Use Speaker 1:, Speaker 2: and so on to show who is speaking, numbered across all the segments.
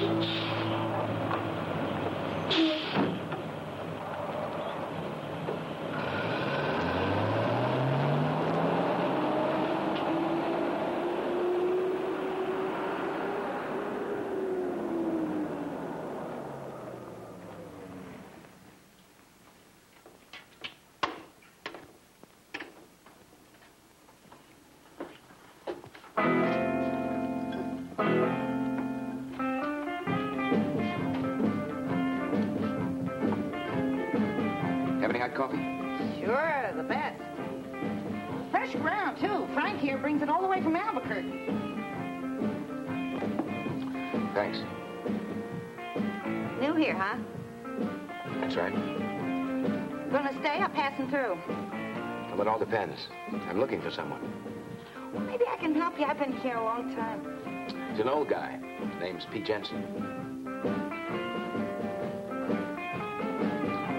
Speaker 1: Any hot coffee?
Speaker 2: Sure, the best. Fresh ground, too. Frank here brings it all the way from Albuquerque.
Speaker 1: Thanks.
Speaker 2: New here, huh?
Speaker 1: That's right.
Speaker 2: Gonna stay or passing through?
Speaker 1: Well, it all depends. I'm looking for someone.
Speaker 2: Well, Maybe I can help you. I've been here a long time.
Speaker 1: He's an old guy. His name's Pete Jensen.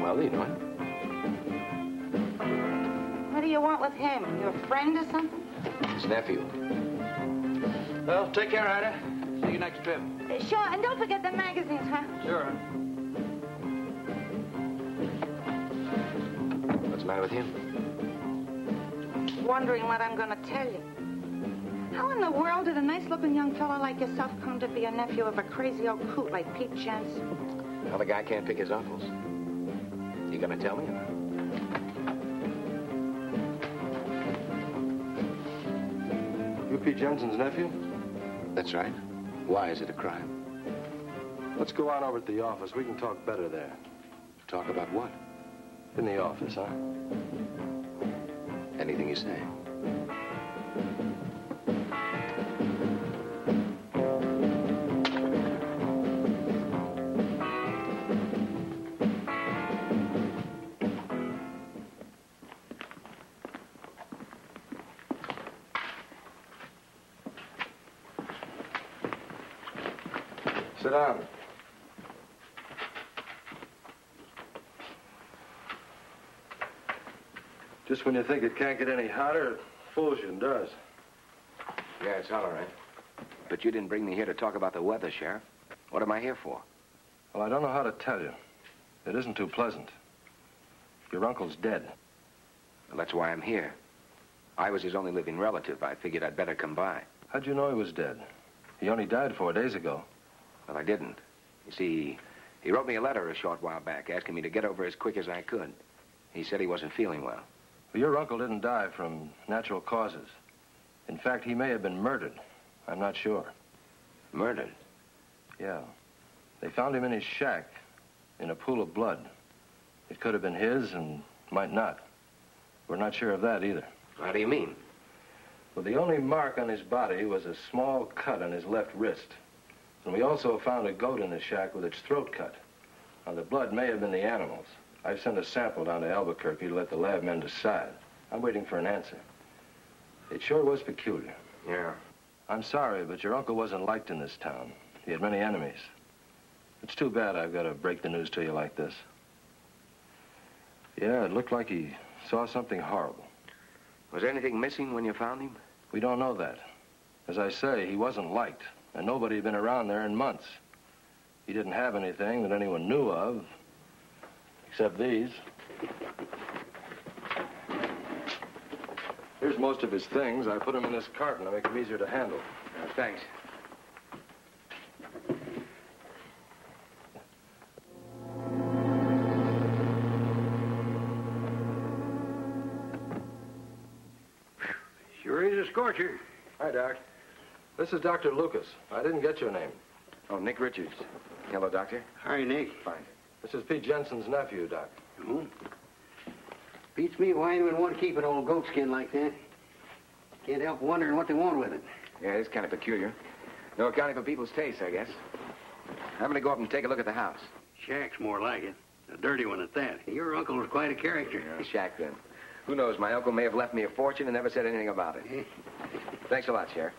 Speaker 1: Well, you know him.
Speaker 2: Want with him? Your friend or something?
Speaker 1: His nephew.
Speaker 3: Well, take care, Ida. See you next trip.
Speaker 2: Uh, sure, and don't forget the magazines, huh?
Speaker 3: Sure.
Speaker 1: What's the matter with him?
Speaker 2: Wondering what I'm going to tell you. How in the world did a nice-looking young fellow like yourself come to be a nephew of a crazy old coot like Pete Jensen?
Speaker 1: Well, the guy can't pick his uncles. You gonna tell me?
Speaker 4: Jensen's nephew?
Speaker 1: That's right. Why is it a crime?
Speaker 4: Let's go on over to the office. We can talk better there.
Speaker 1: Talk about what?
Speaker 4: In the office, huh?
Speaker 1: Anything you say.
Speaker 4: Just when you think it can't get any hotter, it fools you and does.
Speaker 1: Yeah, it's all right. But you didn't bring me here to talk about the weather, Sheriff. What am I here for?
Speaker 4: Well, I don't know how to tell you. It isn't too pleasant. Your uncle's dead.
Speaker 1: Well, that's why I'm here. I was his only living relative. I figured I'd better come by.
Speaker 4: How'd you know he was dead? He only died four days ago.
Speaker 1: Well, I didn't. You see, he wrote me a letter a short while back asking me to get over as quick as I could. He said he wasn't feeling well.
Speaker 4: Well, your uncle didn't die from natural causes. In fact, he may have been murdered. I'm not sure.
Speaker 1: Murdered?
Speaker 4: Yeah. They found him in his shack in a pool of blood. It could have been his and might not. We're not sure of that either.
Speaker 1: How do you mean?
Speaker 4: Well, the only mark on his body was a small cut on his left wrist. And we also found a goat in the shack with its throat cut. Now, the blood may have been the animal's. I've sent a sample down to Albuquerque to let the lab men decide. I'm waiting for an answer. It sure was peculiar.
Speaker 1: Yeah.
Speaker 4: I'm sorry, but your uncle wasn't liked in this town. He had many enemies. It's too bad I've got to break the news to you like this. Yeah, it looked like he saw something horrible.
Speaker 1: Was there anything missing when you found him?
Speaker 4: We don't know that. As I say, he wasn't liked, and nobody had been around there in months. He didn't have anything that anyone knew of, except these. Here's most of his things. I put them in this carton to make them easier to handle.
Speaker 1: Uh, thanks.
Speaker 5: Sure is a scorcher.
Speaker 4: Hi, Doc. This is Dr. Lucas. I didn't get your name.
Speaker 1: Oh, Nick Richards. Hello, Doctor.
Speaker 5: Hi, Nick.
Speaker 1: Fine.
Speaker 4: This is Pete Jensen's nephew, Doc.
Speaker 5: Oh. Beats me why anyone want to keep an old goat skin like that. Can't help wondering what they want with it.
Speaker 1: Yeah, it's kind of peculiar. No accounting for people's tastes, I guess. I'm gonna go up and take a look at the house.
Speaker 5: Shack's more like it. A dirty one at that. Your uncle was quite a character.
Speaker 1: Yeah, shack then. Who knows? My uncle may have left me a fortune and never said anything about it.
Speaker 5: Eh?
Speaker 1: Thanks a lot, Sheriff.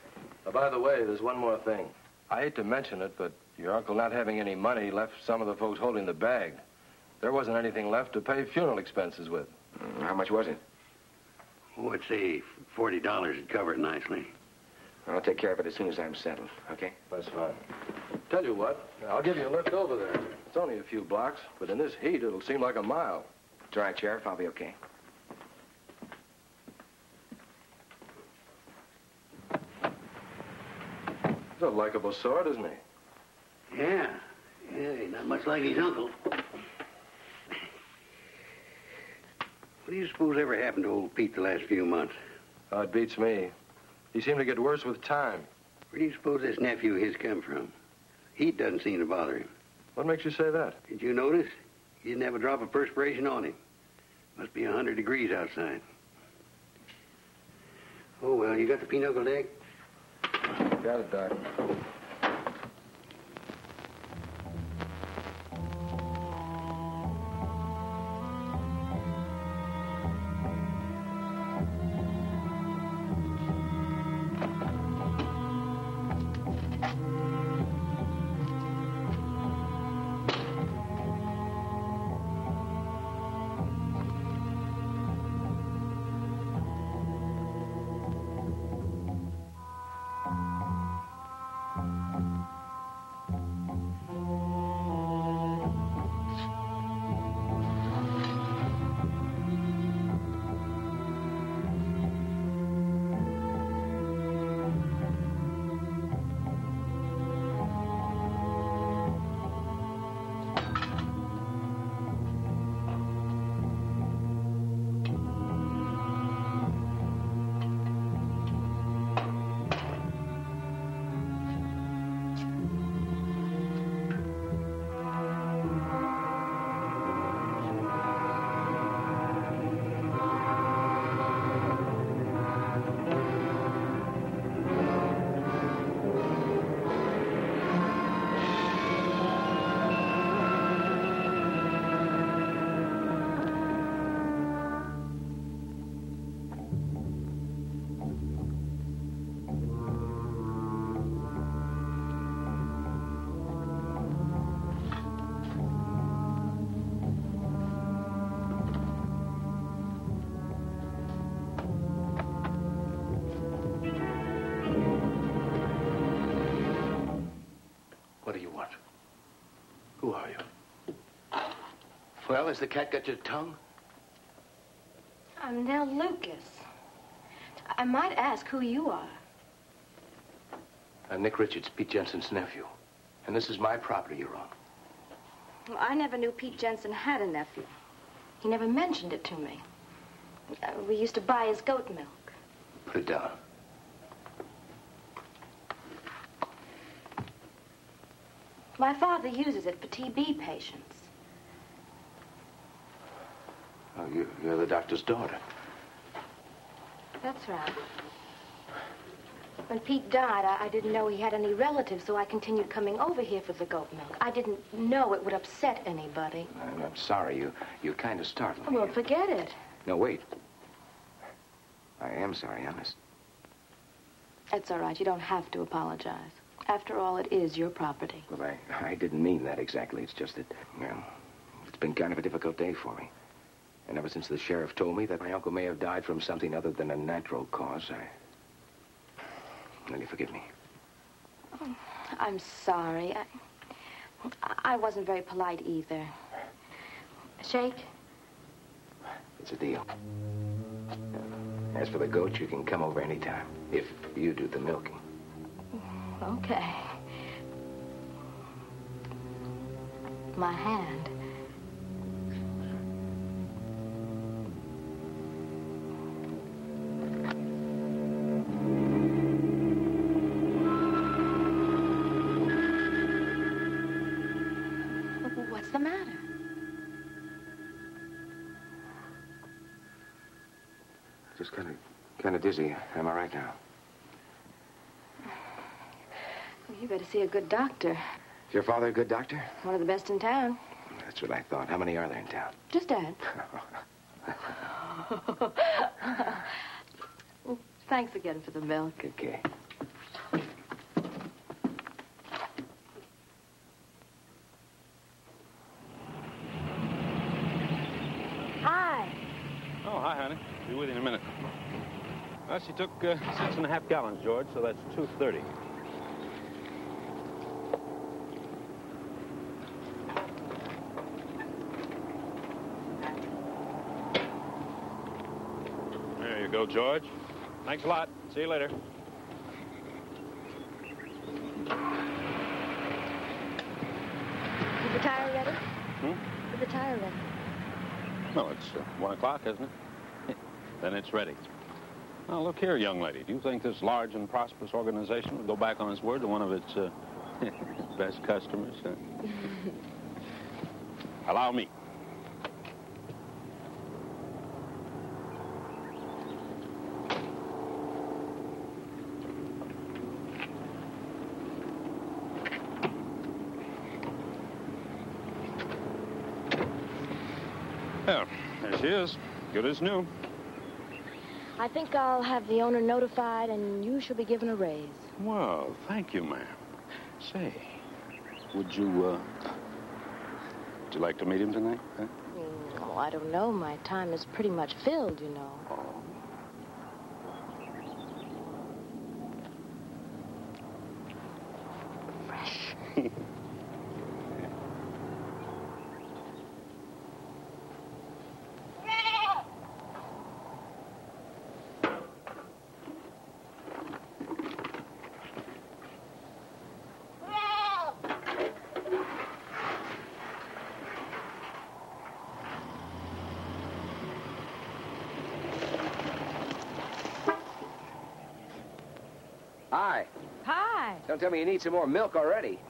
Speaker 4: Uh, by the way, there's one more thing. I hate to mention it, but your uncle not having any money left some of the folks holding the bag. There wasn't anything left to pay funeral expenses with.
Speaker 1: Mm, How much was it?
Speaker 5: Oh, I'd say $40 would cover it nicely.
Speaker 1: I'll take care of it as soon as I'm settled, okay?
Speaker 4: That's fine. Tell you what, I'll give you a lift over there. It's only a few blocks, but in this heat, it'll seem like a mile.
Speaker 1: It's all right, Sheriff. I'll be okay.
Speaker 4: He's a likable sort, isn't he?
Speaker 5: Yeah. Yeah, he's not much like his uncle. What do you suppose ever happened to old Pete the last few months?
Speaker 4: Oh, it beats me. He seemed to get worse with time.
Speaker 5: Where do you suppose this nephew of his come from? Heat doesn't seem to bother him.
Speaker 4: What makes you say that?
Speaker 5: Did you notice? He didn't have a drop of perspiration on him. Must be a 100 degrees outside. Oh, well, you got the pinochle egg?
Speaker 4: Got it, Doc.
Speaker 3: Has the cat got your tongue?
Speaker 6: I'm Nell Lucas. I might ask who you are.
Speaker 1: I'm Nick Richards, Pete Jensen's nephew. And this is my property you're on.
Speaker 6: Well, I never knew Pete Jensen had a nephew. He never mentioned it to me. Uh, we used to buy his goat milk.
Speaker 1: Put it down.
Speaker 6: My father uses it for TB patients.
Speaker 1: Oh, you, you're the doctor's daughter.
Speaker 6: That's right. When Pete died, I, I didn't know he had any relatives, so I continued coming over here for the goat milk. I didn't know it would upset anybody.
Speaker 1: I'm, I'm sorry. You, you kind of startled me.
Speaker 6: well, forget it.
Speaker 1: No, wait. I am sorry, honest.
Speaker 6: It's all right. You don't have to apologize. After all, it is your property.
Speaker 1: Well, I, I didn't mean that exactly. It's just that, well, it's been kind of a difficult day for me. And ever since the sheriff told me that my uncle may have died from something other than a natural cause, I... Will you forgive me?
Speaker 6: Oh, I'm sorry. I, I wasn't very polite either. Shake?
Speaker 1: It's a deal. As for the goat, you can come over anytime, if you do the milking.
Speaker 6: Okay. My hand. What's the matter?
Speaker 1: Just kind of, kind of dizzy. Am I right now?
Speaker 6: Well, you better see a good doctor.
Speaker 1: Is your father a good doctor?
Speaker 6: One of the best in town.
Speaker 1: That's what I thought. How many are there in town?
Speaker 6: Just Dad. Thanks again for the milk.
Speaker 1: Okay.
Speaker 6: Hi.
Speaker 7: Oh, hi, honey. Be with you in a minute. Well, she took uh, six and a half gallons, George, so that's 230. There you go, George. Thanks a lot. See you later.
Speaker 6: Is the tire ready?
Speaker 7: Hmm?
Speaker 6: Is the tire ready?
Speaker 7: No, it's uh, one o'clock, isn't it? then it's ready. Now, look here, young lady. Do you think this large and prosperous organization would go back on its word to one of its uh, best customers? huh? Allow me. There, there she is. Good as new.
Speaker 6: I think I'll have the owner notified and you shall be given a raise.
Speaker 7: Well, thank you, ma'am. Say, would you, uh, would you like to meet him tonight? Huh?
Speaker 6: Oh, I don't know. My time is pretty much filled, you know.
Speaker 7: Oh.
Speaker 6: Fresh.
Speaker 1: Hi.
Speaker 8: Hi.
Speaker 1: Don't tell me you need some more milk already.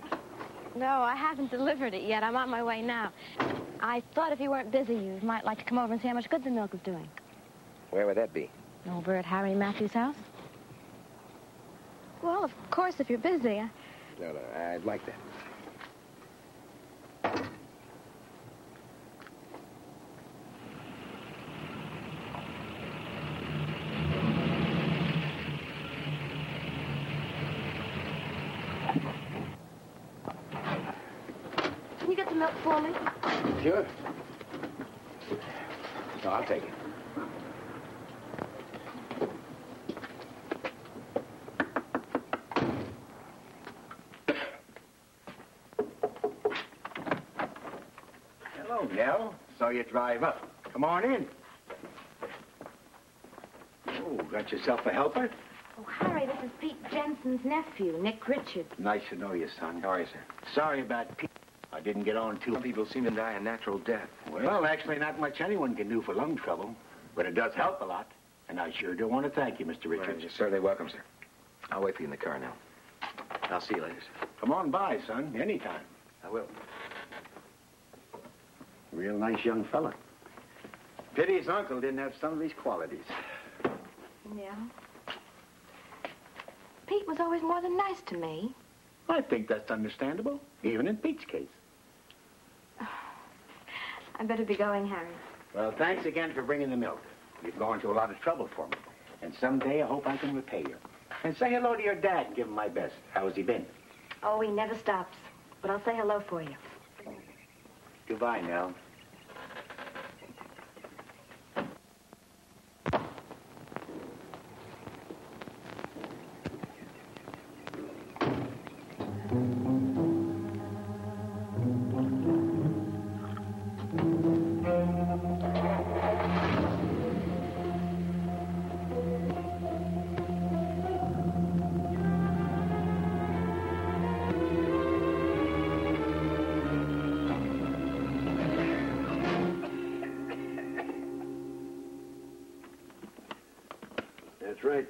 Speaker 8: No, I haven't delivered it yet. I'm on my way now. I thought if you weren't busy, you might like to come over and see how much good the milk is doing.
Speaker 1: Where would that be?
Speaker 8: Over at Harry Matthews' house? Well, of course, if you're busy. I...
Speaker 1: No, no, I'd like that.
Speaker 6: Can you get the milk for me?
Speaker 1: Sure. No, I'll take it.
Speaker 3: Hello, Nell.
Speaker 9: saw you drive up. Come on in. Oh, got yourself a helper?
Speaker 8: Oh, Harry, this is Pete Jensen's nephew, Nick Richards.
Speaker 9: Nice to know you, son.
Speaker 1: How are you, sir?
Speaker 9: Sorry about Pete. I didn't get on too.
Speaker 1: Some people seem to die a natural death.
Speaker 9: Well, actually, not much anyone can do for lung trouble, but it does help a lot. And I sure do want to thank you, Mr. Richards.
Speaker 1: Well, you're certainly welcome, sir. I'll wait for you in the car now. I'll see you later, sir.
Speaker 9: Come on by, son, anytime.
Speaker 1: I will.
Speaker 9: Real nice young fella. Pity his uncle didn't have some of these qualities.
Speaker 6: Yeah. Pete was always more than nice to me.
Speaker 9: I think that's understandable, even in Pete's case.
Speaker 6: I better be going, Harry.
Speaker 9: Well, thanks again for bringing the milk. You've gone to a lot of trouble for me. And someday I hope I can repay you. And say hello to your dad and give him my best. How has he been?
Speaker 6: Oh, he never stops. But I'll say hello for you.
Speaker 9: Goodbye, Nell.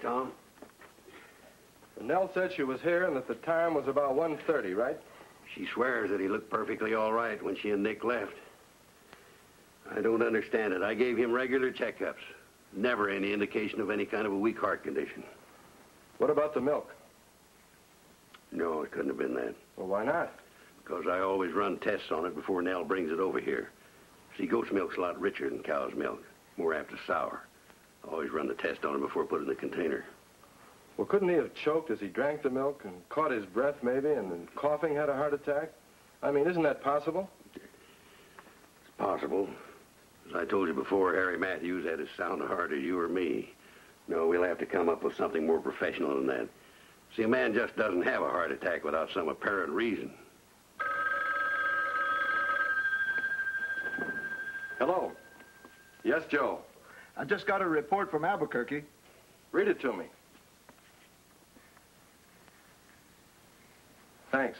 Speaker 5: Tom.
Speaker 4: Nell said she was here and that the time was about 1.30, right?
Speaker 5: She swears that he looked perfectly all right when she and Nick left. I don't understand it. I gave him regular checkups. Never any indication of any kind of a weak heart condition.
Speaker 4: What about the milk?
Speaker 5: No, it couldn't have been that.
Speaker 4: Well, why not?
Speaker 5: Because I always run tests on it before Nell brings it over here. See, goat's milk's a lot richer than cow's milk, more apt to sour. Always run the test on him before putting in the container.
Speaker 4: Well, couldn't he have choked as he drank the milk and caught his breath, maybe, and then coughing had a heart attack? I mean, isn't that possible?
Speaker 5: It's possible. As I told you before, Harry Matthews had as sound a heart as you or me. No, we'll have to come up with something more professional than that. See, a man just doesn't have a heart attack without some apparent reason.
Speaker 4: Hello. Yes, Joe.
Speaker 3: I just got a report from Albuquerque.
Speaker 4: Read it to me. Thanks.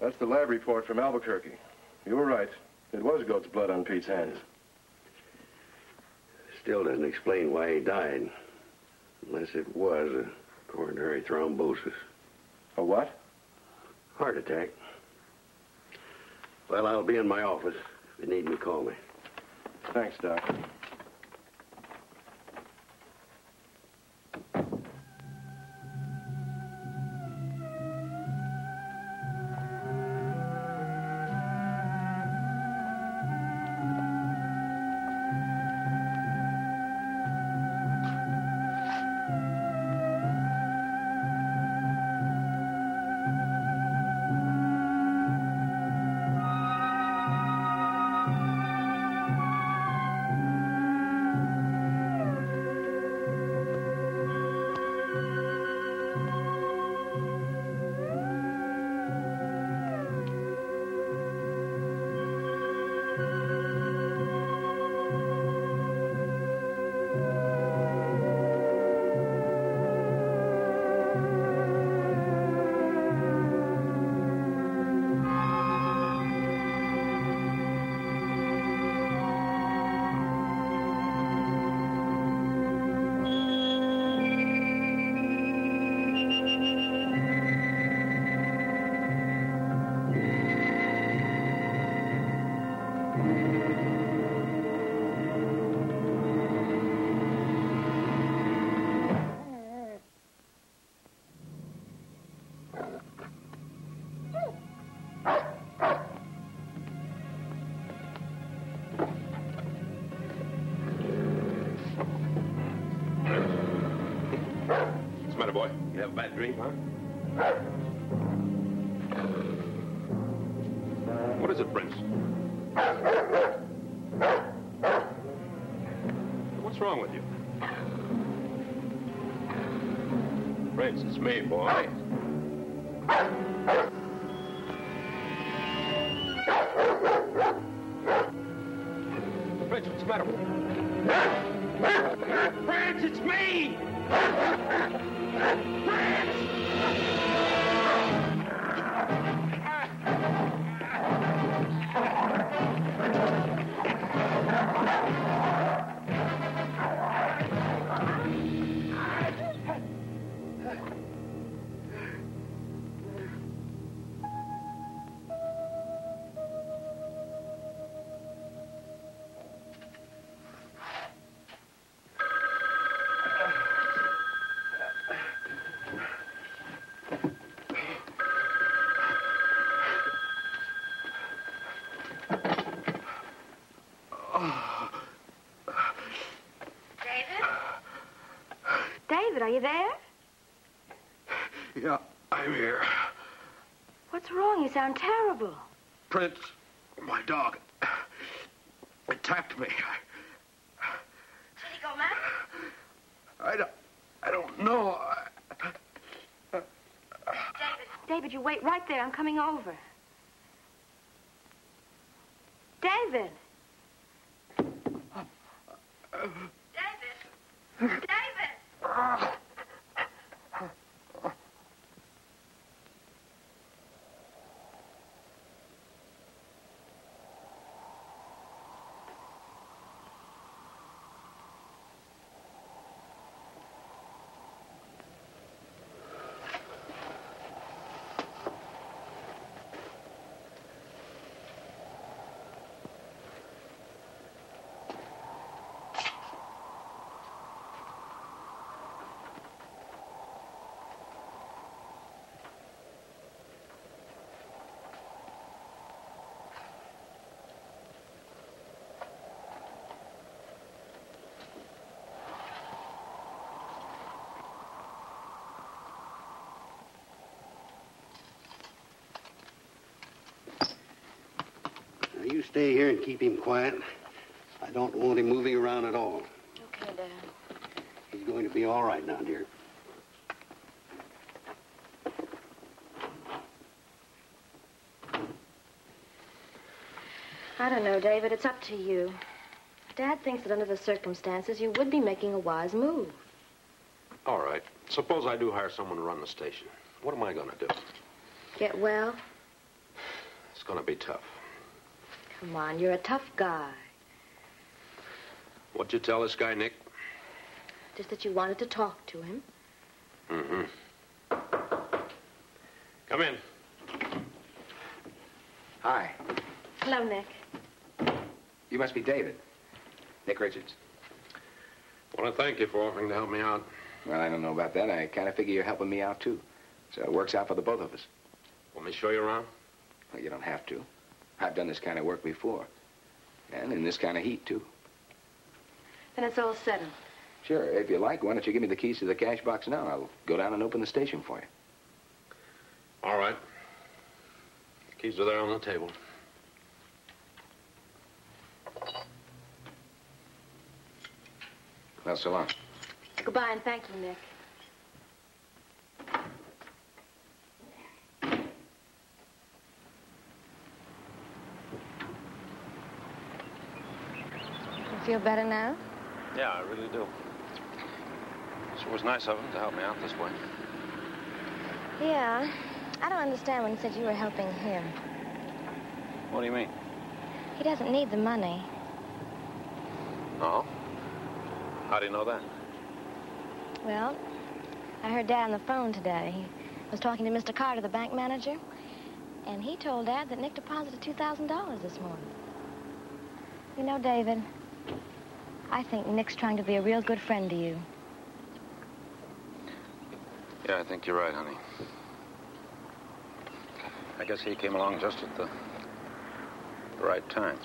Speaker 4: That's the lab report from Albuquerque. You were right. It was goat's blood on Pete's hands.
Speaker 5: Still doesn't explain why he died. Unless it was a coronary thrombosis.
Speaker 4: A what?
Speaker 5: Heart attack. Well, I'll be in my office. If you need me, call me.
Speaker 4: Thanks, Doc.
Speaker 7: Bad dream, huh? What is it, Prince? What's wrong with you? Prince, it's me, boy.
Speaker 6: You there?
Speaker 5: Yeah, I'm here.
Speaker 6: What's wrong? You sound terrible.
Speaker 5: Prince, my dog, attacked me.
Speaker 6: Did he go mad?
Speaker 5: I don't, I don't know.
Speaker 6: David, David, you wait right there. I'm coming over. David. David. David.
Speaker 5: Now, you stay here and keep him quiet. I don't want him moving around at all.
Speaker 6: Okay, Dad.
Speaker 5: He's going to be all right now, dear.
Speaker 6: I don't know, David. It's up to you. Dad thinks that under the circumstances, you would be making a wise move.
Speaker 10: All right. Suppose I do hire someone to run the station. What am I going to do?
Speaker 6: Get well?
Speaker 10: It's going to be tough.
Speaker 6: Come on, you're a tough guy.
Speaker 10: What'd you tell this guy, Nick?
Speaker 6: Just that you wanted to talk to him.
Speaker 10: Mm-hmm. Come in.
Speaker 1: Hi.
Speaker 6: Hello, Nick.
Speaker 1: You must be David. Nick Richards.
Speaker 10: want to thank you for offering to help me out.
Speaker 1: Well, I don't know about that. I kind of figure you're helping me out, too. So it works out for the both of us.
Speaker 10: Want me to show you around?
Speaker 1: Well, you don't have to. I've done this kind of work before. And in this kind of heat, too.
Speaker 6: Then it's all settled.
Speaker 1: Sure, if you like, why don't you give me the keys to the cash box now? I'll go down and open the station for you.
Speaker 10: All right. The keys are there on the table.
Speaker 1: Well, so long.
Speaker 6: Goodbye and thank you, Nick. You feel better now?
Speaker 7: Yeah, I really do. Sure was nice of him to help me out this way.
Speaker 6: Yeah. I don't understand when he said you were helping him.
Speaker 7: What do you mean?
Speaker 6: He doesn't need the money.
Speaker 7: No. How do you know that?
Speaker 6: Well, I heard Dad on the phone today. He was talking to Mr. Carter, the bank manager, and he told Dad that Nick deposited $2,000 this morning. You know, David, I think Nick's trying to be a real good friend to you.
Speaker 7: Yeah, I think you're right, honey. I guess he came along just at the, the right time.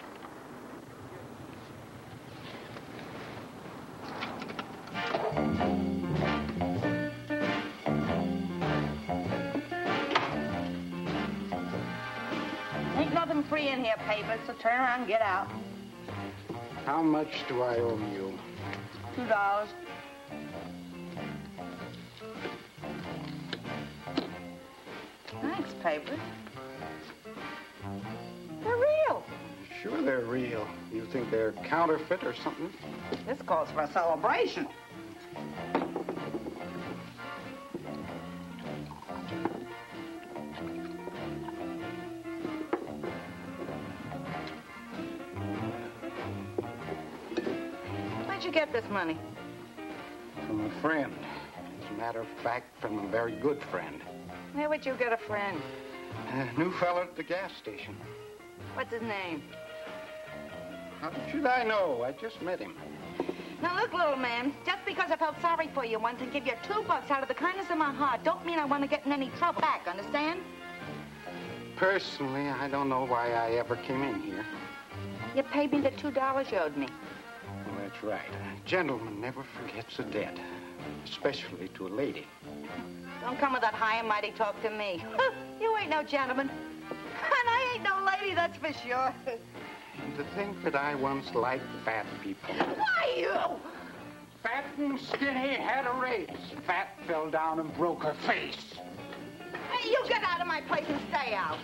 Speaker 2: Ain't nothing free in here, Papers, so turn around and get out.
Speaker 9: How much do I owe you?
Speaker 2: Two dollars. Thanks, paper. They're real.
Speaker 9: Sure they're real. You think they're counterfeit or something?
Speaker 2: This calls for a celebration. This money?
Speaker 11: From a friend. As a matter of fact, from a very good friend.
Speaker 2: Where would you get a friend?
Speaker 11: A new fella at the gas station.
Speaker 2: What's his name?
Speaker 11: How should I know? I just met him.
Speaker 2: Now, look, little man, just because I felt sorry for you once and give you two bucks out of the kindness of my heart don't mean I want to get in any trouble back, understand?
Speaker 11: Personally, I don't know why I ever came in here.
Speaker 2: You paid me the two dollars you owed me.
Speaker 11: Well, that's right. A gentleman never forgets a debt, especially to a lady.
Speaker 2: Don't come with that high and mighty talk to me. you ain't no gentleman. And I ain't no lady, that's for sure.
Speaker 11: And to think that I once liked fat people.
Speaker 2: Why, you?
Speaker 11: Fat and skinny had a race. Fat fell down and broke her face.
Speaker 2: Hey, you get out of my place and stay out.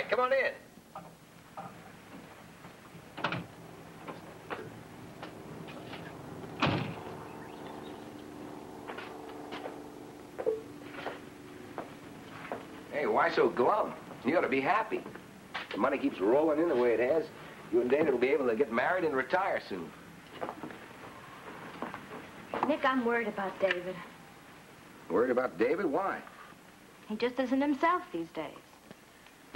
Speaker 1: Hi, come on in. Hey, why so glum? You ought to be happy. The money keeps rolling in the way it has. You and David will be able to get married and retire soon.
Speaker 6: Nick, I'm worried about David.
Speaker 1: Worried about David? Why?
Speaker 6: He just isn't himself these days.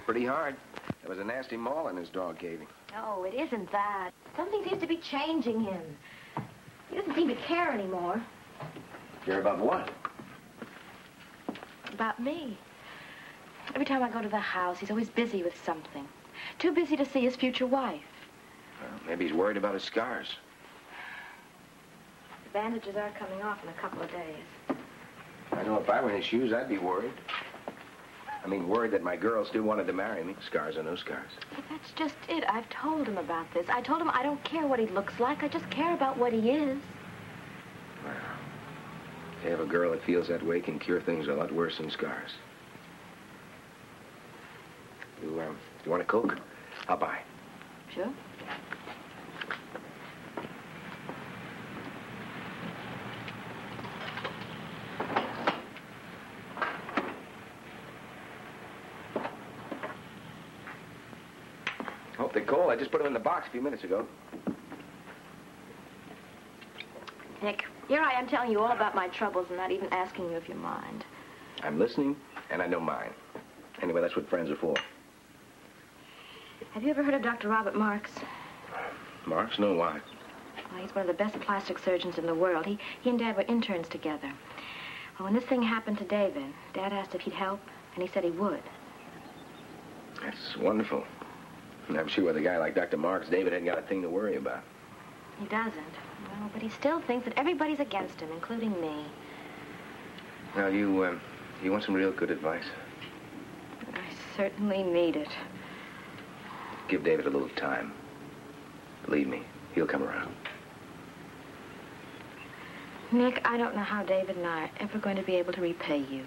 Speaker 1: Pretty hard. There was a nasty maul in his dog gave him.
Speaker 6: No, it isn't that. Something seems to be changing him. He doesn't seem to care anymore
Speaker 1: Care about what?
Speaker 6: about me. Every time I go to the house, he's always busy with something. Too busy to see his future wife.
Speaker 1: Well, maybe he's worried about his scars.
Speaker 6: The bandages are coming off in a couple of days.
Speaker 1: I know if I were in his shoes, I'd be worried. I mean, worried that my girl still wanted to marry me. Scars or no scars.
Speaker 6: But that's just it. I've told him about this. I told him I don't care what he looks like. I just care about what he is.
Speaker 1: Well, to have a girl that feels that way can cure things a lot worse than scars. You, um, you want a Coke? I'll buy.
Speaker 6: Sure.
Speaker 1: Hope they're cold. I just put them in the box a few minutes ago.
Speaker 6: Nick, here I am telling you all about my troubles and not even asking you if you mind.
Speaker 1: I'm listening, and I know mine. Anyway, that's what friends are for.
Speaker 6: Have you ever heard of Dr. Robert Marks?
Speaker 1: Marks, no why.
Speaker 6: Well, he's one of the best plastic surgeons in the world. He, he and Dad were interns together. Well, when this thing happened to David, Dad asked if he'd help, and he said he would.
Speaker 1: That's wonderful. And I'm sure with a guy like Dr. Marks, David hadn't got a thing to worry about.
Speaker 6: He doesn't. No, but he still thinks that everybody's against him, including me.
Speaker 1: Now, you, um, you want some real good advice?
Speaker 6: I certainly need it.
Speaker 1: Give David a little time. Believe me, he'll come around.
Speaker 6: Nick, I don't know how David and I are ever going to be able to repay you.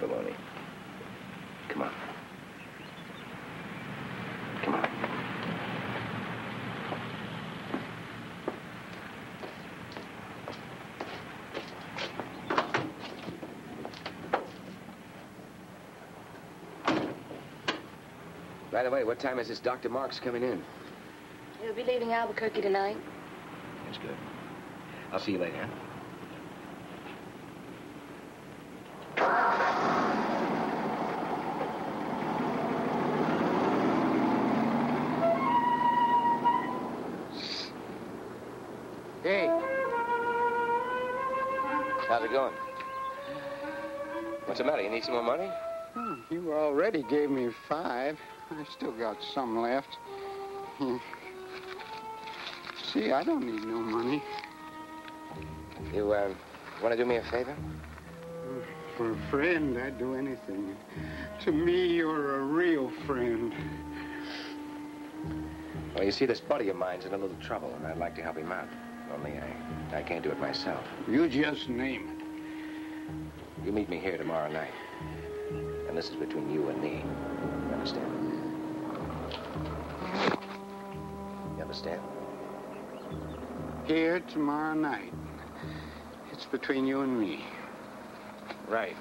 Speaker 1: Baloney. Come on. By the way, what time is this Dr. Marks coming in?
Speaker 12: He'll be leaving Albuquerque tonight.
Speaker 1: That's good. I'll see you later. huh? How's it going? What's the matter? You need some more money?
Speaker 11: Hmm, you already gave me five. I still got some left. Hmm. See, I don't need no money.
Speaker 1: You, uh, want to do me a favor?
Speaker 11: For a friend, I'd do anything. To me, you're a real friend.
Speaker 1: Well, you see, this buddy of mine's in a little trouble, and I'd like to help him out. Only I, I can't do it myself.
Speaker 11: You just name it.
Speaker 1: You meet me here tomorrow night. And this is between you and me. You understand? You understand?
Speaker 11: Here tomorrow night. It's between you and me.
Speaker 1: Right.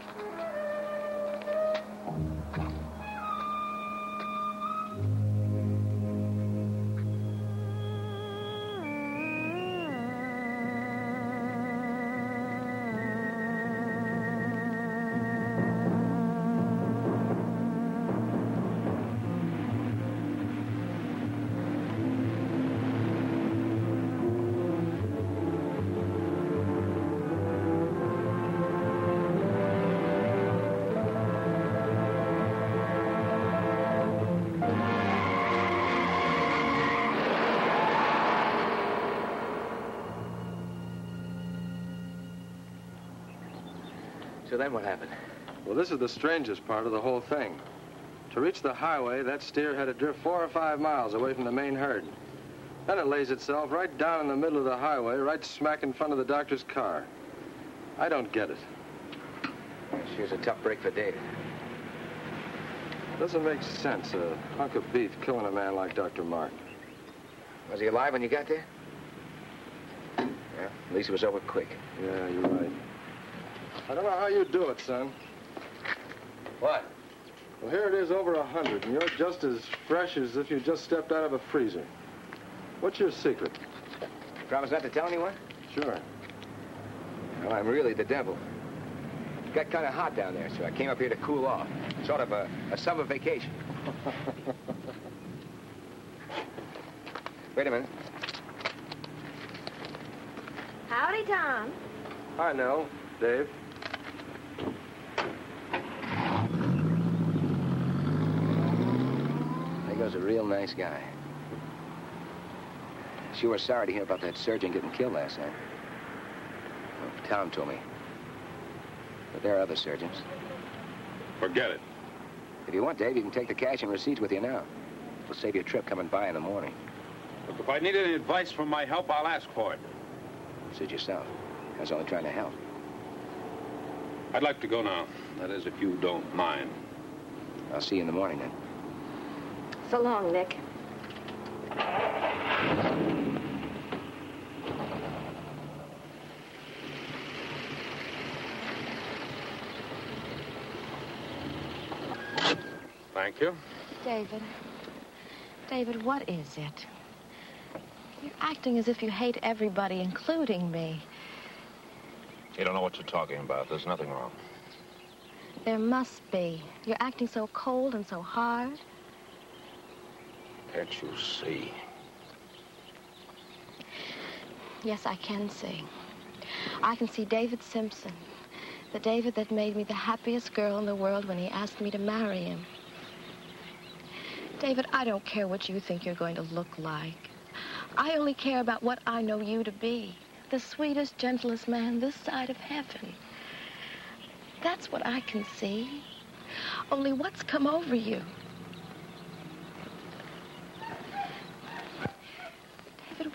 Speaker 1: So then what happened?
Speaker 4: Well, this is the strangest part of the whole thing. To reach the highway, that steer had to drift four or five miles away from the main herd. Then it lays itself right down in the middle of the highway, right smack in front of the doctor's car. I don't get it.
Speaker 1: She's a tough break for David.
Speaker 4: Doesn't make sense, a hunk of beef killing a man like Dr. Martin.
Speaker 1: Was he alive when you got there? Yeah, at least he was over quick.
Speaker 4: Yeah, you're right. I don't know how you do it, son.
Speaker 1: What?
Speaker 4: Well, here it is over a hundred, and you're just as fresh as if you just stepped out of a freezer. What's your secret?
Speaker 1: Promise not to tell anyone?
Speaker 4: Sure.
Speaker 1: Well, I'm really the devil. It got kind of hot down there, so I came up here to cool off. Sort of a, a summer vacation. Wait a minute.
Speaker 6: Howdy, Tom.
Speaker 4: Hi, Nell. Dave.
Speaker 1: Goes a real nice guy. Sure sorry to hear about that surgeon getting killed last night. Well, Tom told me. But there are other surgeons.
Speaker 7: Forget it.
Speaker 1: If you want, Dave, you can take the cash and receipts with you now. It'll save you a trip coming by in the morning.
Speaker 7: Look, if I need any advice from my help, I'll ask for it.
Speaker 1: Suit yourself. I was only trying to help.
Speaker 7: I'd like to go now. That is, if you don't mind.
Speaker 1: I'll see you in the morning then.
Speaker 8: So long, Nick.
Speaker 7: Thank you.
Speaker 6: David. David, what is it? You're acting as if you hate everybody, including me.
Speaker 7: You don't know what you're talking about. There's nothing wrong.
Speaker 6: There must be. You're acting so cold and so hard.
Speaker 7: Can't you see?
Speaker 6: Yes, I can see. I can see David Simpson. The David that made me the happiest girl in the world when he asked me to marry him. David, I don't care what you think you're going to look like. I only care about what I know you to be. The sweetest, gentlest man this side of heaven. That's what I can see. Only what's come over you?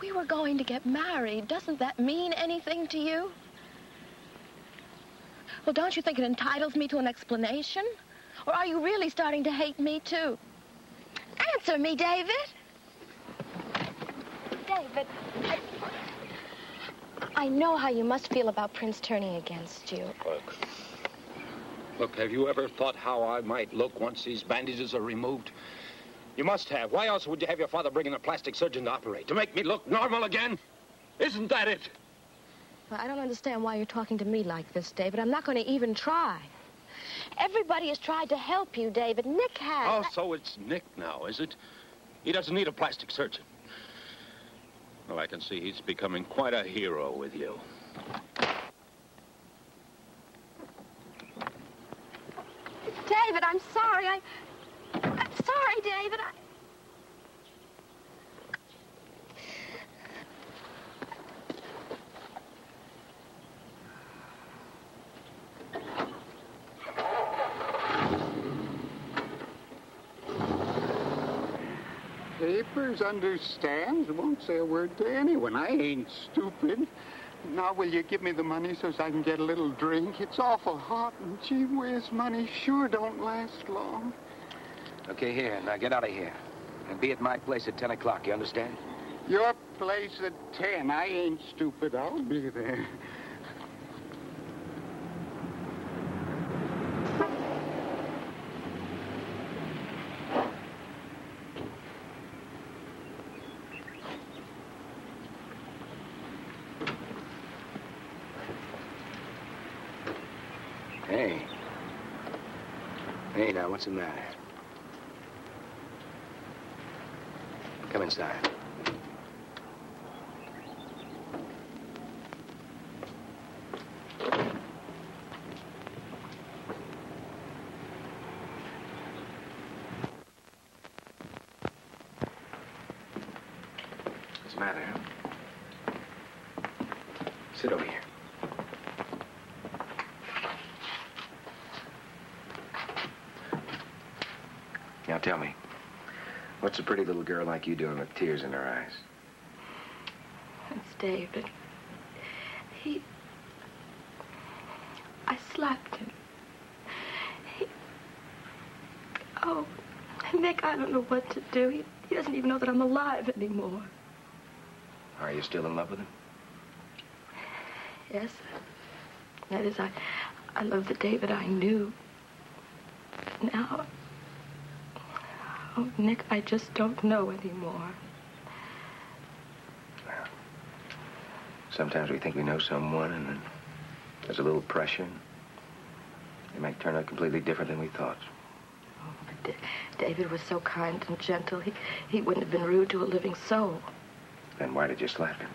Speaker 6: We were going to get married. Doesn't that mean anything to you? Well, don't you think it entitles me to an explanation? Or are you really starting to hate me, too? Answer me, David. David, I, I know how you must feel about Prince turning against you.
Speaker 7: Look. Look, have you ever thought how I might look once these bandages are removed? You must have. Why else would you have your father bring in a plastic surgeon to operate? To make me look normal again? Isn't that it?
Speaker 6: Well, I don't understand why you're talking to me like this, David. I'm not going to even try. Everybody has tried to help you, David. Nick has.
Speaker 7: Oh, so it's Nick now, is it? He doesn't need a plastic surgeon. Well, I can see he's becoming quite a hero with you.
Speaker 13: David, I'm sorry. I... I'm sorry, David. I...
Speaker 11: Papers understands. Won't say a word to anyone. I ain't stupid. Now, will you give me the money so I can get a little drink? It's awful hot, and gee whiz, money sure don't last long.
Speaker 1: Okay, here. Now get out of here. And be at my place at 10 o'clock, you understand?
Speaker 11: Your place at 10. I ain't stupid. I'll be there.
Speaker 1: Hey. Hey, now, what's the matter? Inside. What's the matter? Sit over here. Now tell me, a pretty little girl like you doing with tears in her eyes?
Speaker 6: It's David. He... I slapped him. He... Oh, Nick, I don't know what to do. He, he doesn't even know that I'm alive anymore.
Speaker 1: Are you still in love with him?
Speaker 6: Yes. That is, I, I love the David I knew. Now, oh, Nick, I just don't know anymore.
Speaker 1: Well, Sometimes we think we know someone, and then there's a little pressure. It might turn out completely different than we thought.
Speaker 6: Oh, but Da- David was so kind and gentle. He, he wouldn't have been rude to a living soul.
Speaker 1: Then why did you slap him?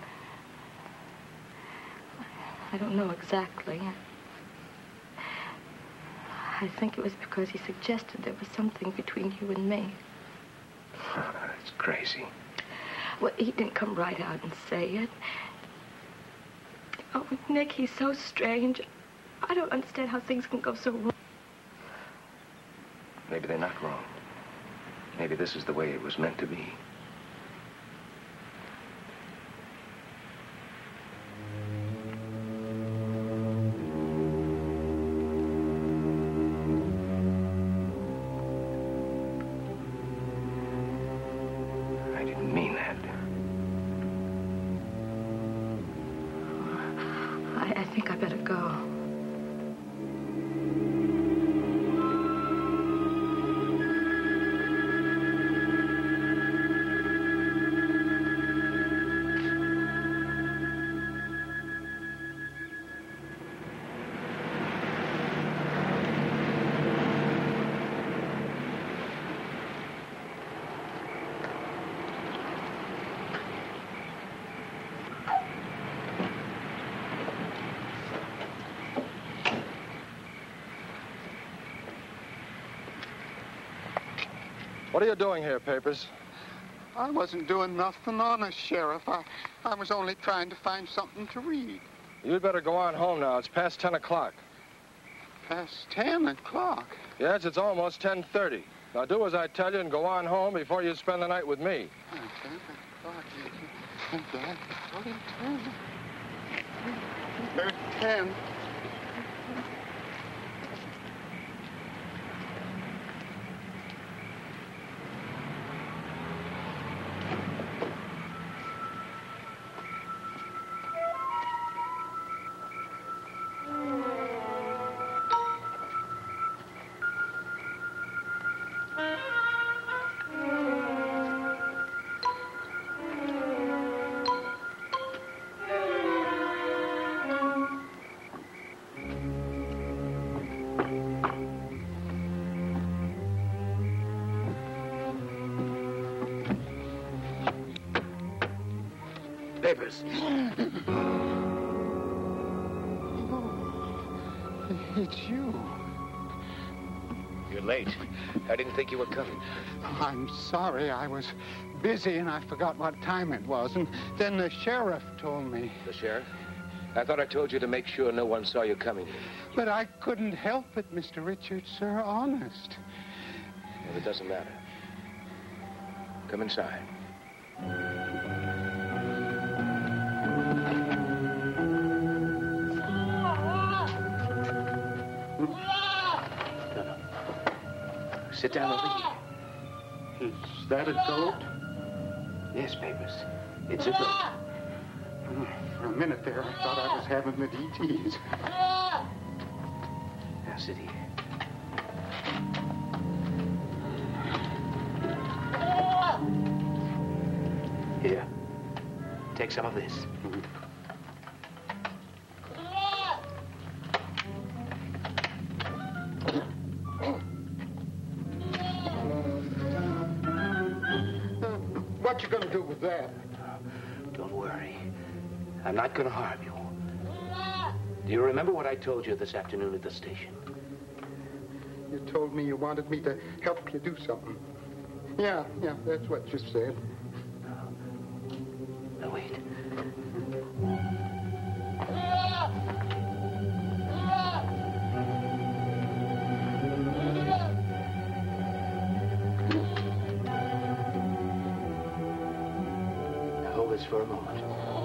Speaker 6: I don't know exactly. I think it was because he suggested there was something between you and me.
Speaker 1: That's crazy.
Speaker 6: Well, he didn't come right out and say it. Oh, Nick, he's so strange. I don't understand how things can go so wrong.
Speaker 1: Maybe they're not wrong. Maybe this is the way it was meant to be.
Speaker 4: What are you doing here, Papers?
Speaker 11: I wasn't doing nothing honest, Sheriff. I, I was only trying to find something to read.
Speaker 4: You'd better go on home now. It's past 10 o'clock.
Speaker 11: Past 10 o'clock.
Speaker 4: Yes, it's almost 10.30. Now do as I tell you and go on home before you spend the night with me.
Speaker 11: There's 10.
Speaker 1: Papers.
Speaker 11: It's you.
Speaker 1: You're late. I didn't think you were coming.
Speaker 11: Oh, I'm sorry. I was busy and I forgot what time it was. And then the sheriff told me.
Speaker 1: The sheriff? I thought I told you to make sure no one saw you coming.
Speaker 11: But I couldn't help it, Mr. Richards, sir. Honest.
Speaker 1: Well, it doesn't matter. Come inside. Sit down over
Speaker 11: here. Is that a goat?
Speaker 1: Yes, Papers. It's a goat.
Speaker 11: Hmm, for a minute there, I thought I was having the DTs.
Speaker 1: Now, sit here. Here. Take some of this.
Speaker 11: What
Speaker 1: I'm gonna harm you. Do you remember what I told you this afternoon at the station?
Speaker 11: You told me you wanted me to help you do something. Yeah, yeah, that's what you said.
Speaker 1: Now, wait. Now, hold this for a moment.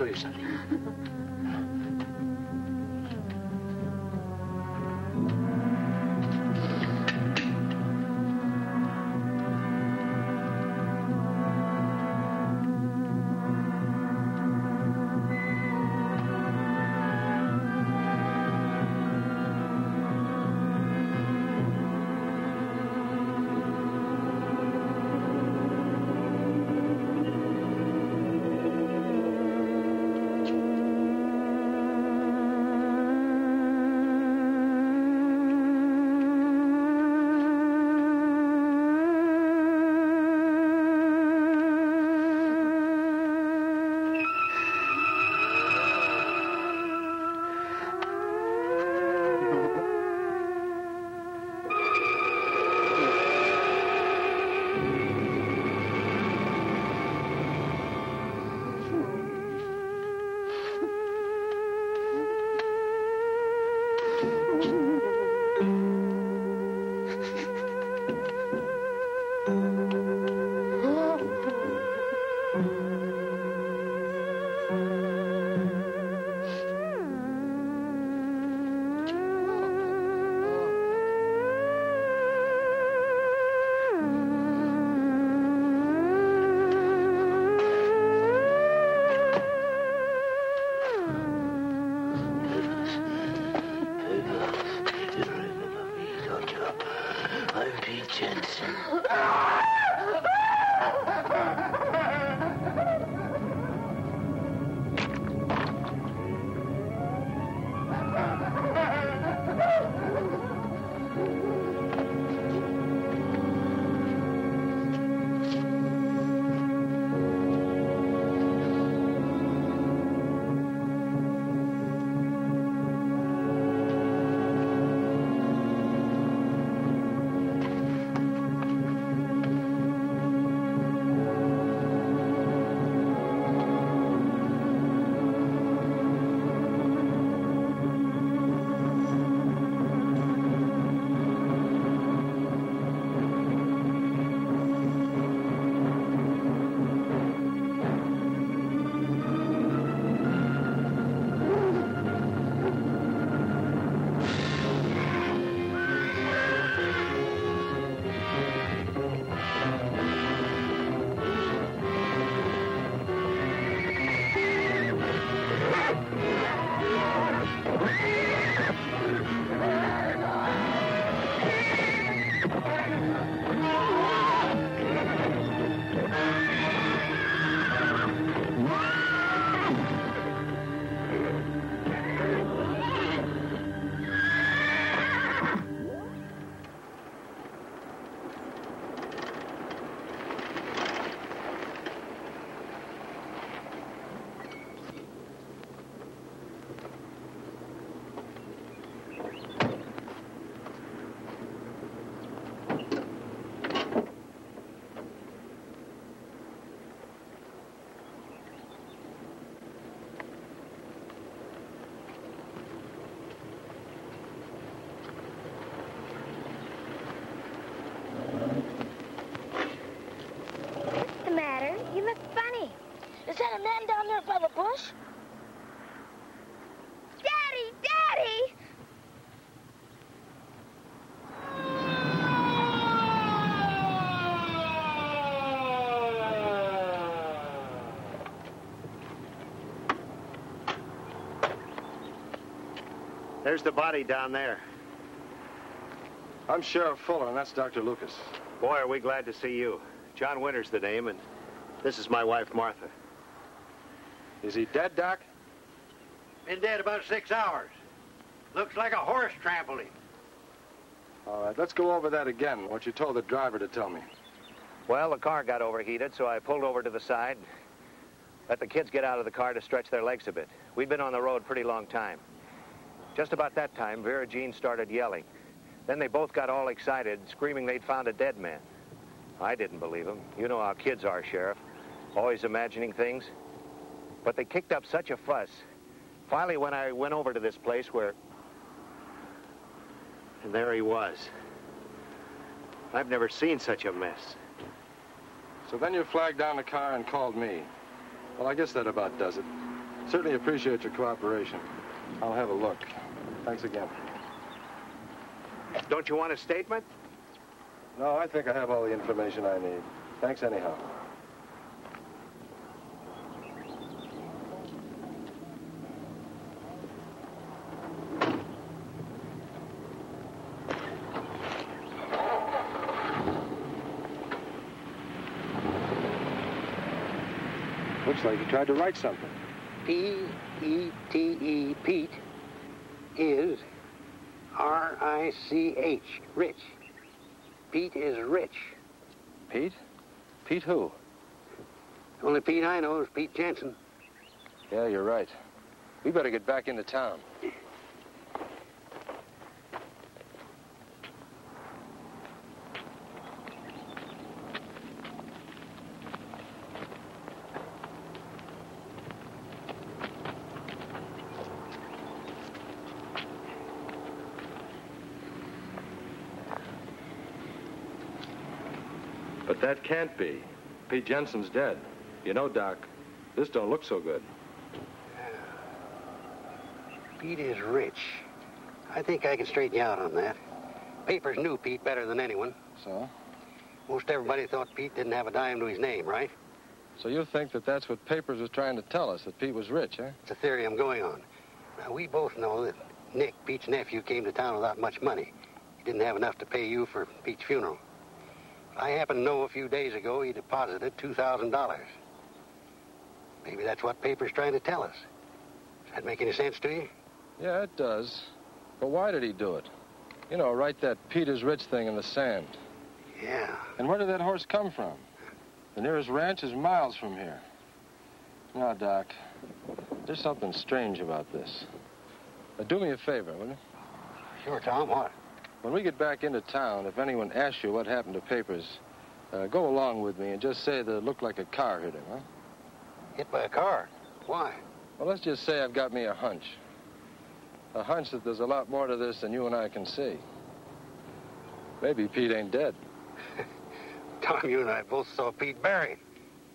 Speaker 11: I want to
Speaker 14: There's the body down there.
Speaker 4: I'm Sheriff Fuller, and that's Dr. Lucas.
Speaker 14: Boy, are we glad to see you. John Winter's the name, and this is my wife, Martha.
Speaker 4: Is he dead, Doc?
Speaker 5: Been dead about six hours. Looks like a horse trampled him.
Speaker 4: All right, let's go over that again, what you told the driver to tell me.
Speaker 14: Well, the car got overheated, so I pulled over to the side, let the kids get out of the car to stretch their legs a bit. We'd been on the road pretty long time. Just about that time, Vera Jean started yelling. Then they both got all excited, screaming they'd found a dead man. I didn't believe them. You know how kids are, Sheriff. Always imagining things. But they kicked up such a fuss. Finally, when I went over to this place where... And there he was. I've never seen such a mess.
Speaker 4: So then you flagged down the car and called me. Well, I guess that about does it. Certainly appreciate your cooperation. I'll have a look. Thanks again.
Speaker 14: Don't you want a statement?
Speaker 4: No, I think I have all the information I need. Thanks anyhow. Looks like you tried to write something.
Speaker 5: P-E-T-E, Pete, is R-I-C-H, rich. Pete is rich.
Speaker 4: Pete? Pete who?
Speaker 5: Only Pete I know is Pete Jensen.
Speaker 4: Yeah, you're right. We better get back into town. But that can't be. Pete Jensen's dead. You know, Doc, this don't look so good.
Speaker 5: Pete is rich. I think I can straighten you out on that. Papers knew Pete better than anyone.
Speaker 4: So?
Speaker 5: Most everybody thought Pete didn't have a dime to his name, right?
Speaker 4: So you think that that's what Papers was trying to tell us, that Pete was rich, huh?
Speaker 5: It's a theory I'm going on. Now, we both know that Nick, Pete's nephew, came to town without much money. He didn't have enough to pay you for Pete's funeral. I happen to know a few days ago he deposited $2,000. Maybe that's what Paper's trying to tell us. Does that make any sense to you?
Speaker 4: Yeah, it does. But why did he do it? You know, write that Peter's rich thing in the sand.
Speaker 5: Yeah.
Speaker 4: And where did that horse come from? The nearest ranch is miles from here. Now, Doc, there's something strange about this. Now, do me a favor, will you?
Speaker 5: Sure, Tom. What?
Speaker 4: When we get back into town, if anyone asks you what happened to Papers, uh, go along with me and just say that it looked like a car hit him, huh?
Speaker 5: Hit by a car? Why?
Speaker 4: Well, let's just say I've got me a hunch. A hunch that there's a lot more to this than you and I can see. Maybe Pete ain't dead.
Speaker 5: Tom, you and I both saw Pete buried.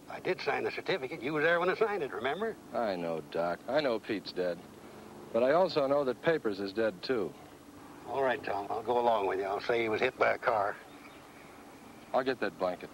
Speaker 5: I did sign the certificate. You were there when I signed it, remember?
Speaker 4: I know, Doc. I know Pete's dead. But I also know that Papers is dead, too.
Speaker 5: All right, Tom. I'll go along with you. I'll say he was hit by a car.
Speaker 4: I'll get that blanket.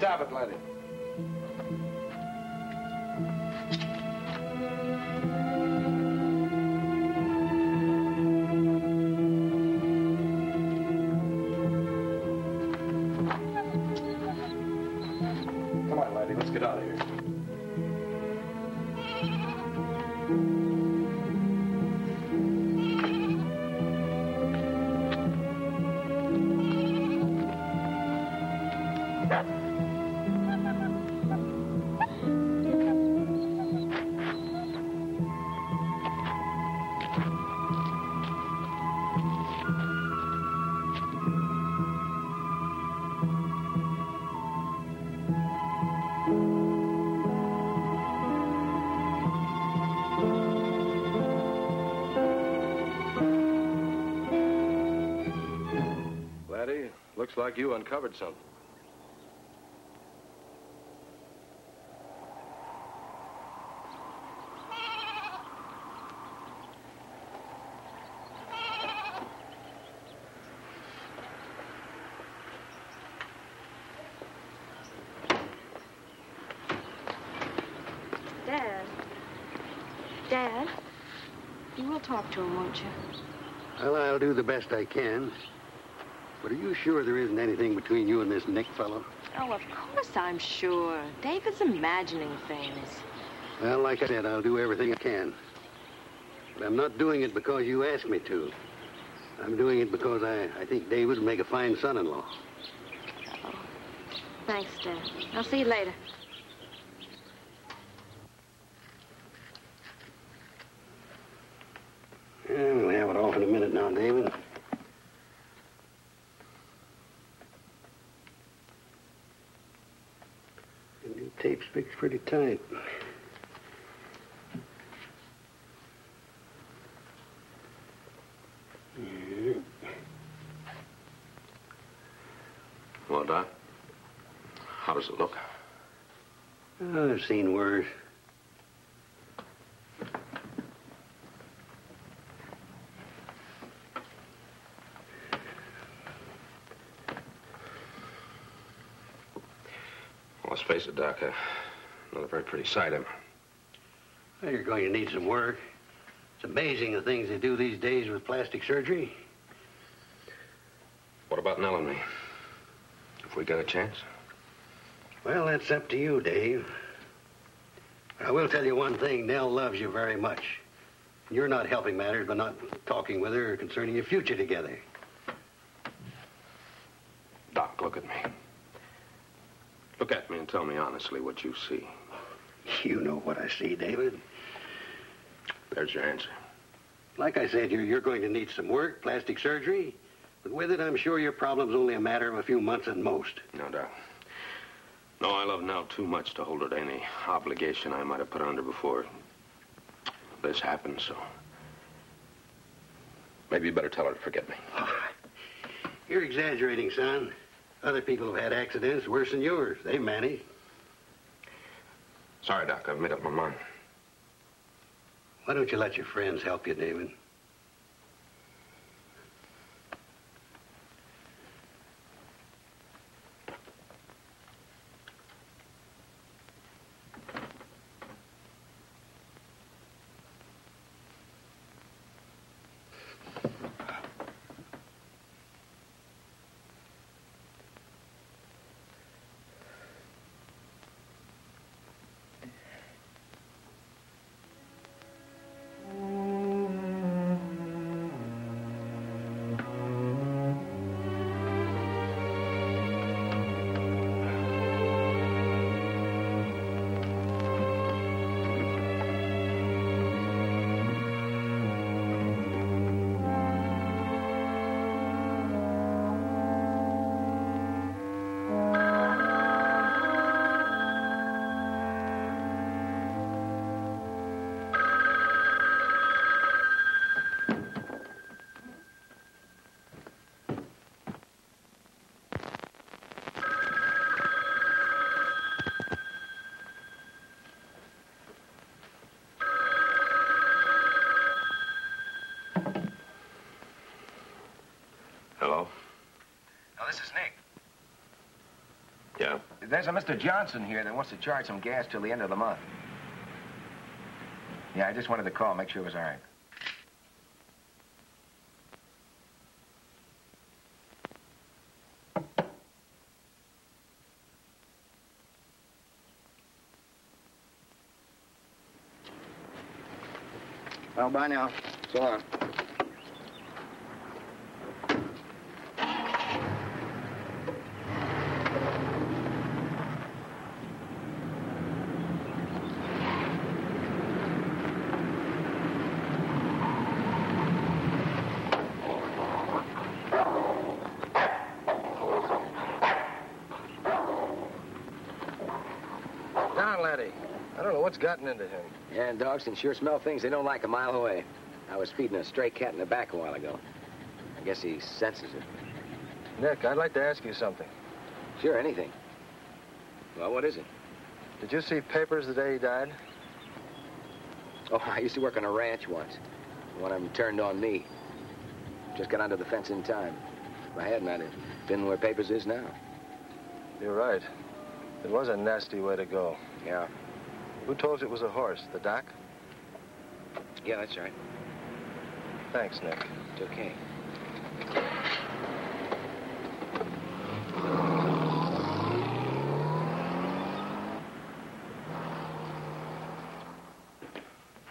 Speaker 4: What are Looks like you uncovered something.
Speaker 6: Dad. Dad. You will talk to him, won't you?
Speaker 5: Well, I'll do the best I can. But are you sure there isn't anything between you and this Nick fellow?
Speaker 6: Oh, of course I'm sure. David's imagining things.
Speaker 5: Well, like I said, I'll do everything I can. But I'm not doing it because you asked me to. I'm doing it because I, I think David would make a fine son-in-law. Oh.
Speaker 6: Thanks, Dad. I'll see you later.
Speaker 5: Yeah, we'll have it off in a minute now, David. The fixed pretty tight. Yeah.
Speaker 7: Well, Doc, how does it look?
Speaker 5: Oh, I've seen worse.
Speaker 7: Let's Doc, uh, not a very pretty sight of him.
Speaker 5: Well, you're going to need some work. It's amazing the things they do these days with plastic surgery.
Speaker 7: What about Nell and me? If we got a chance?
Speaker 5: Well, that's up to you, Dave. I will tell you one thing. Nell loves you very much. You're not helping matters by not talking with her concerning your future together.
Speaker 7: Doc, look at me. Look at me and tell me honestly what you see.
Speaker 5: You know what I see, David.
Speaker 7: There's your answer.
Speaker 5: Like I said, you're, you're going to need some work, plastic surgery. But with it, I'm sure your problem's only a matter of a few months at most.
Speaker 7: No, Doc. No, I love Nell too much to hold her to any obligation I might have put under before this happened, so. Maybe you better tell her to forget me.
Speaker 5: You're exaggerating, son. Other people have had accidents worse than yours. They managed.
Speaker 7: Sorry, Doc. I've made up my mind.
Speaker 5: Why don't you let your friends help you, David?
Speaker 1: There's a Mr. Johnson here that wants to charge some gas till the end of the month. Yeah, I just wanted to call, make sure it was all right.
Speaker 15: Well, bye now. So long.
Speaker 1: Down, laddie. I don't know what's gotten into him. Yeah, and dogs can sure smell things they don't like a mile away. I was feeding a stray cat in the back a while ago. I guess he senses it.
Speaker 4: Nick, I'd like to ask you something.
Speaker 1: Sure, anything. Well, what is it?
Speaker 4: Did you see papers the day he died?
Speaker 1: Oh, I used to work on a ranch once. One of them turned on me. Just got under the fence in time. If I hadn't, I'd have been where Papers is now.
Speaker 4: You're right. It was a nasty way to go.
Speaker 1: Yeah.
Speaker 4: Who told you it was a horse? The doc?
Speaker 1: Yeah, that's right.
Speaker 4: Thanks, Nick.
Speaker 1: It's okay.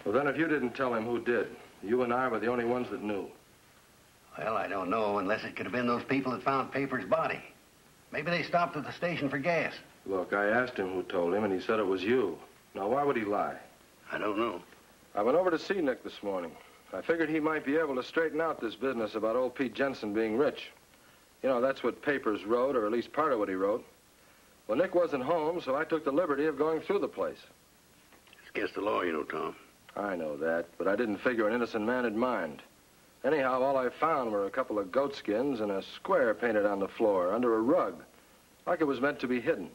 Speaker 4: Well, then if you didn't tell him, who did? You and I were the only ones that knew.
Speaker 5: Well, I don't know unless it could have been those people that found Paper's body. Maybe they stopped at the station for gas.
Speaker 4: Look, I asked him who told him, and he said it was you. Now, why would he lie?
Speaker 5: I don't know.
Speaker 4: I went over to see Nick this morning. I figured he might be able to straighten out this business about old Pete Jensen being rich. You know, that's what Papers wrote, or at least part of what he wrote. Well, Nick wasn't home, so I took the liberty of going through the place.
Speaker 5: It's against the law, you know, Tom.
Speaker 4: I know that, but I didn't figure an innocent man would mind. Anyhow, all I found were a couple of goat skins and a square painted on the floor under a rug, like it was meant to be hidden.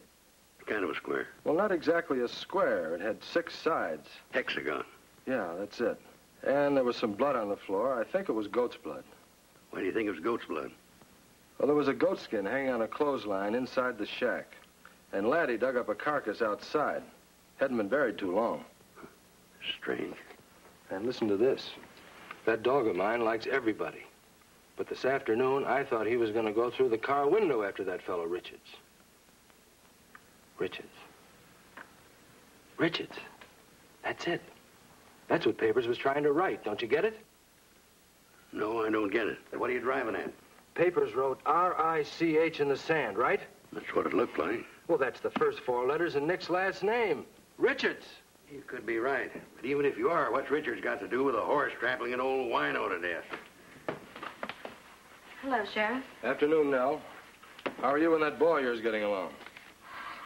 Speaker 5: Kind of a square?
Speaker 4: Well, not exactly a square. It had six sides.
Speaker 5: Hexagon.
Speaker 4: Yeah, that's it. And there was some blood on the floor. I think it was goat's blood.
Speaker 5: Why do you think it was goat's blood?
Speaker 4: Well, there was a goat skin hanging on a clothesline inside the shack. And Laddie dug up a carcass outside. Hadn't been buried too long.
Speaker 5: Strange.
Speaker 4: And listen to this. That dog of mine likes everybody. But this afternoon, I thought he was going to go through the car window after that fellow Richards. Richards. Richards. That's it. That's what Papers was trying to write. Don't you get it?
Speaker 5: No, I don't get it. What are you driving at?
Speaker 4: Papers wrote R-I-C-H in the sand, right?
Speaker 5: That's what it looked like.
Speaker 4: Well, that's the first four letters in Nick's last name. Richards.
Speaker 5: You could be right. But even if you are, what's Richards got to do with a horse trampling an old wino to death?
Speaker 8: Hello, Sheriff.
Speaker 4: Afternoon, Nell. How are you and that boy of yours getting along?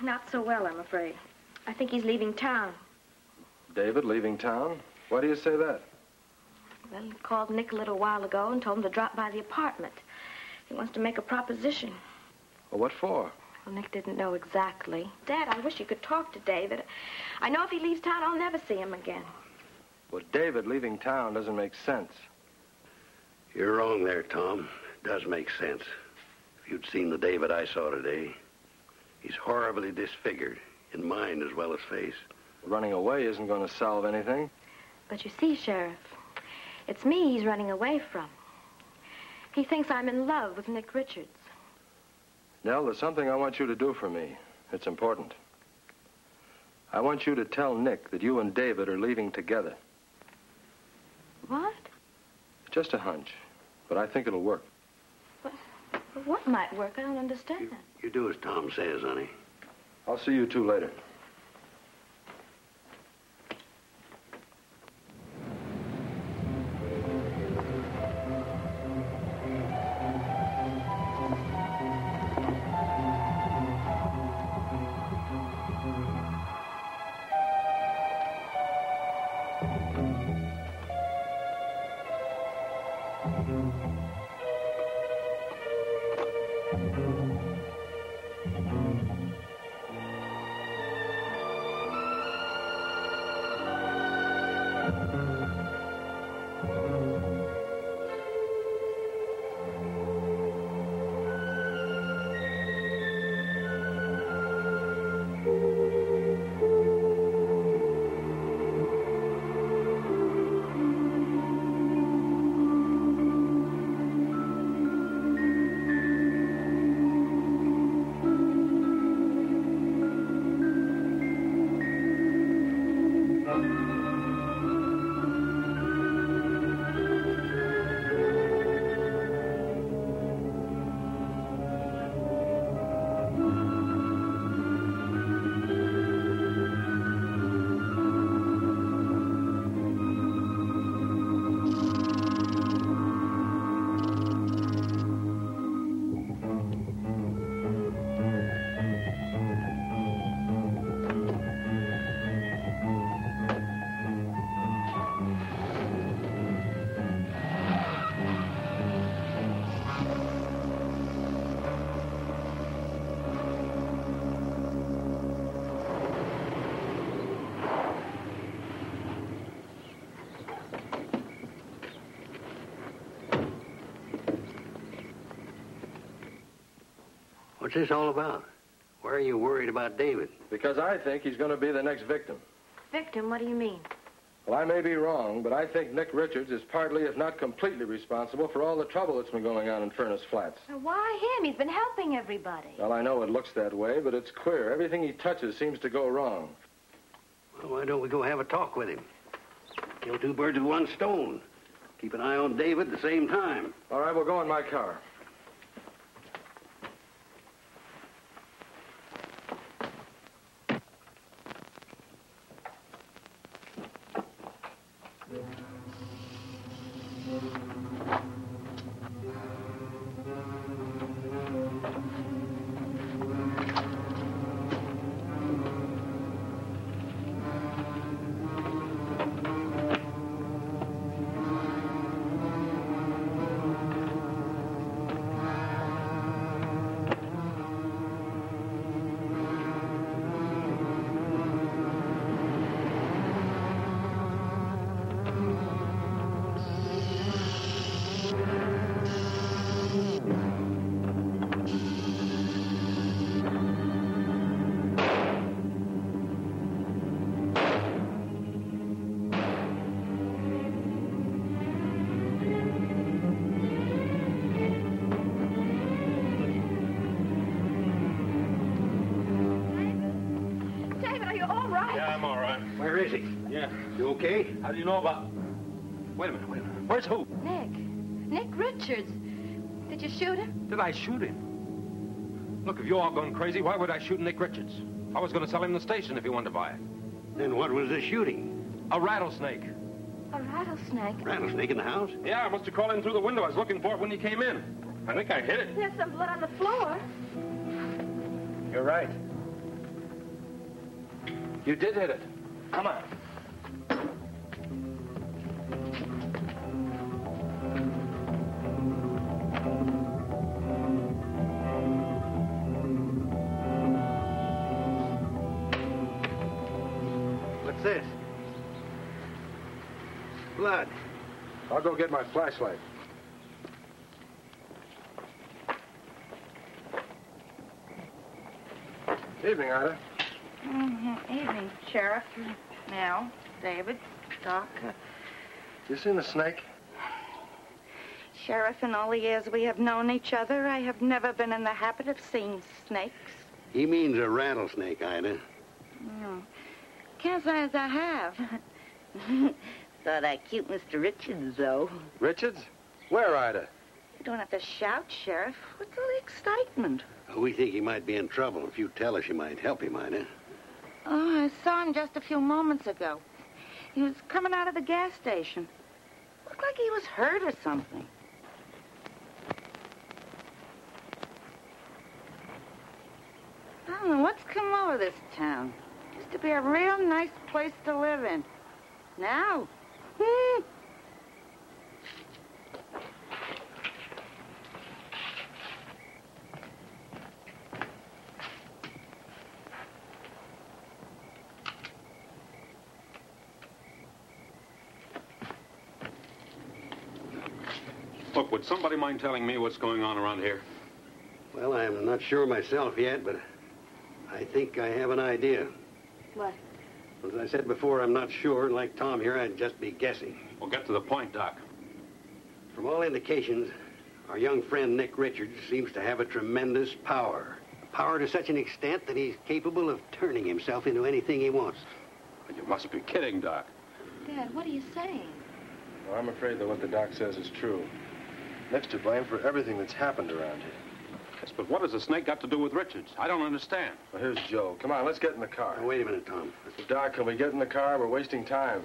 Speaker 8: Not so well, I'm afraid. I think he's leaving town.
Speaker 4: David leaving town? Why do you say that?
Speaker 8: Well, he called Nick a little while ago and told him to drop by the apartment. He wants to make a proposition.
Speaker 4: Well, what for?
Speaker 8: Well, Nick didn't know exactly. Dad, I wish you could talk to David. I know if he leaves town, I'll never see him again.
Speaker 4: Well, David leaving town doesn't make sense.
Speaker 5: You're wrong there, Tom. It does make sense. If you'd seen the David I saw today, he's horribly disfigured, in mind as well as face.
Speaker 4: Running away isn't going to solve anything.
Speaker 8: But you see, Sheriff, it's me he's running away from. He thinks I'm in love with Nick Richards.
Speaker 4: Nell, there's something I want you to do for me. It's important. I want you to tell Nick that you and David are leaving together.
Speaker 8: What?
Speaker 4: Just a hunch, but I think it'll work.
Speaker 8: What might work? I don't understand.
Speaker 5: You do as Tom says, honey.
Speaker 4: I'll see you two later.
Speaker 5: What's this all about? Why are you worried about David?
Speaker 4: Because I think he's going to be the next victim.
Speaker 6: Victim, what do you mean?
Speaker 4: Well, I may be wrong, but I think Nick Richards is partly, if not completely, responsible for all the trouble that's been going on in Furnace Flats.
Speaker 6: Now, Why him? He's been helping everybody.
Speaker 4: Well, I know it looks that way, but it's queer. Everything he touches seems to go wrong.
Speaker 5: Well, why don't we go have a talk with him? Kill two birds with one stone. Keep an eye on David at the same time.
Speaker 4: All right, we'll go in my car.
Speaker 8: Right.
Speaker 5: Where is he?
Speaker 7: Yeah.
Speaker 5: You okay?
Speaker 7: How do you know about... Wait a minute, wait a minute. Where's who?
Speaker 8: Nick. Nick Richards. Did you shoot him?
Speaker 7: Did I shoot him? Look, if you're all gone crazy, why would I shoot Nick Richards? I was going to sell him the station if he wanted to buy it.
Speaker 5: Then what was the shooting?
Speaker 7: A rattlesnake.
Speaker 8: A rattlesnake.
Speaker 5: Rattlesnake in the house?
Speaker 7: Yeah, I must have crawled in through the window. I was looking for it when you came in. I think I hit it.
Speaker 8: There's some blood on the floor.
Speaker 4: You're right. You did hit it. Come on.
Speaker 5: What's this? Blood.
Speaker 4: I'll go get my flashlight. Evening, Ida.
Speaker 2: Mm-hmm. Evening, Sheriff. Now, David, Doc. Uh,
Speaker 4: You seen the snake?
Speaker 2: Sheriff, in all the years we have known each other, I have never been in the habit of seeing snakes.
Speaker 5: He means a rattlesnake, Ida.
Speaker 2: No. Can't say as I have. Thought I cute Mr. Richards, though.
Speaker 4: Richards? Where, Ida?
Speaker 2: You don't have to shout, Sheriff. What's all the excitement?
Speaker 5: We think he might be in trouble. If you tell us, you might help him, Ida.
Speaker 2: Oh, I saw him just a few moments ago. He was coming out of the gas station. Looked like he was hurt or something. I don't know what's come over this town. Used to be a real nice place to live in. Now, hmm.
Speaker 7: Would somebody mind telling me what's going on around here?
Speaker 5: Well, I'm not sure myself yet, but I think I have an idea.
Speaker 8: What?
Speaker 5: As I said before, I'm not sure, and like Tom here, I'd just be guessing.
Speaker 7: Well, get to the point, Doc.
Speaker 5: From all indications, our young friend Nick Richards seems to have a tremendous power. Power to such an extent that he's capable of turning himself into anything he wants.
Speaker 7: You must be kidding, Doc.
Speaker 8: Dad, what are you saying?
Speaker 4: Well, I'm afraid that what the doc says is true. Nick's to blame for everything that's happened around here.
Speaker 7: Yes, but what has the snake got to do with Richards? I don't understand.
Speaker 4: Well, here's Joe. Come on, let's get in the car.
Speaker 5: Now, wait a minute, Tom.
Speaker 4: Doc, can we get in the car? We're wasting time.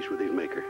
Speaker 5: Peace with his maker.